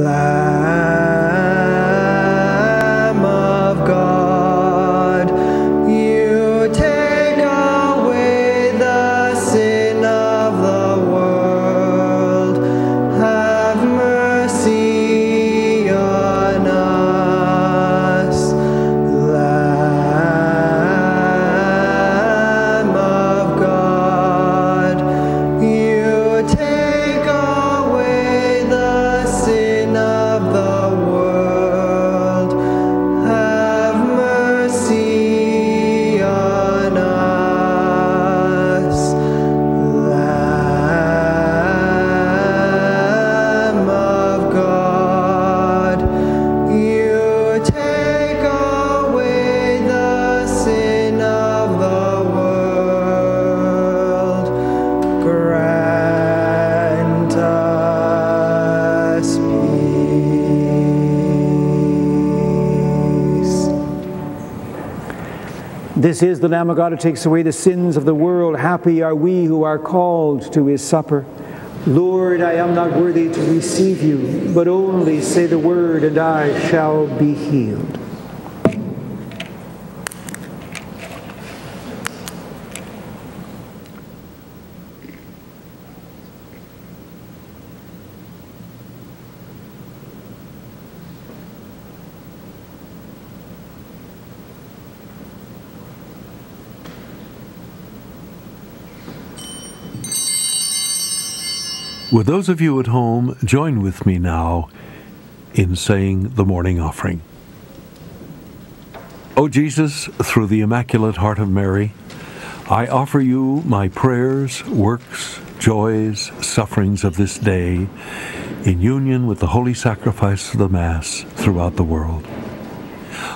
alive. This is the Lamb of God who takes away the sins of the world. Happy are we who are called to his supper. Lord, I am not worthy to receive you, but only say the word, and I shall be healed. Would those of you at home join with me now in saying the morning offering? O Jesus, through the Immaculate Heart of Mary, I offer you my prayers, works, joys, sufferings of this day in union with the holy sacrifice of the Mass throughout the world.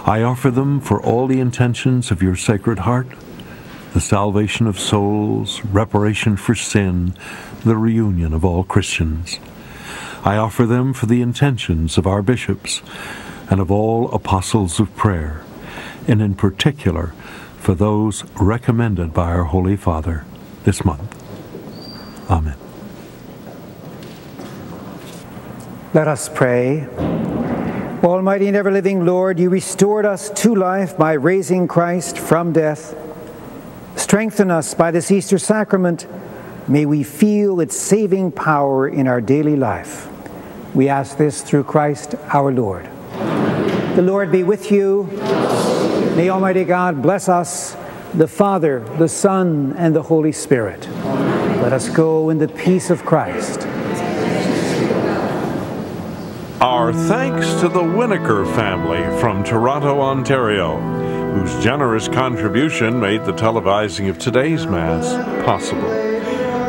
I offer them for all the intentions of your Sacred Heart, the salvation of souls, reparation for sin, the reunion of all Christians. I offer them for the intentions of our bishops and of all apostles of prayer, and in particular for those recommended by our Holy Father this month. Amen. Let us pray. Almighty and ever living Lord, you restored us to life by raising Christ from death. Strengthen us by this Easter sacrament May we feel its saving power in our daily life. We ask this through Christ our Lord. The Lord be with you. May Almighty God bless us, the Father, the Son, and the Holy Spirit. Let us go in the peace of Christ. Our thanks to the Winokur family from Toronto, Ontario, whose generous contribution made the televising of today's Mass possible.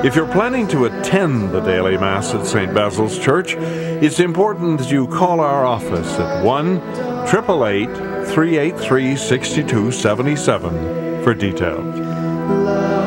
If you're planning to attend the daily Mass at St. Basil's Church, it's important that you call our office at 1 888 383 6277 for details.